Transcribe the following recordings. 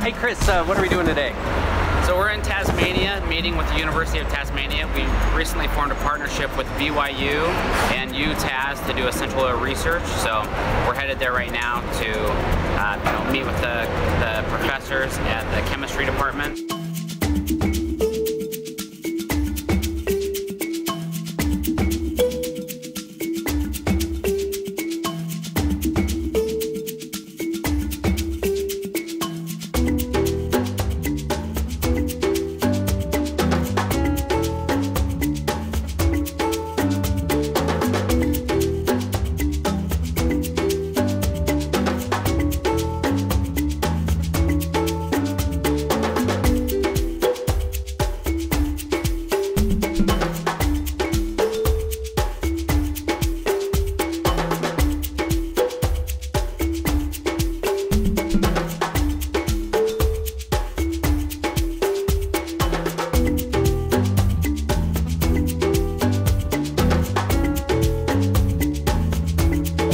Hey Chris, uh, what are we doing today? So we're in Tasmania, meeting with the University of Tasmania. We recently formed a partnership with BYU and UTAS to do essential oil research. So we're headed there right now to uh, you know, meet with the, the professors at the chemistry department.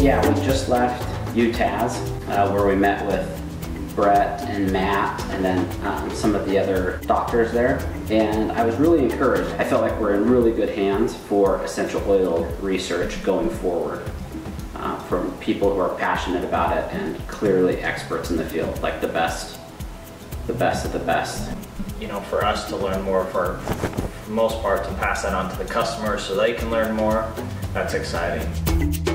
Yeah, we just left UTAS uh, where we met with Brett and Matt and then um, some of the other doctors there. And I was really encouraged. I felt like we're in really good hands for essential oil research going forward uh, from people who are passionate about it and clearly experts in the field, like the best, the best of the best. You know, for us to learn more, for, for most part, to pass that on to the customers so they can learn more, that's exciting.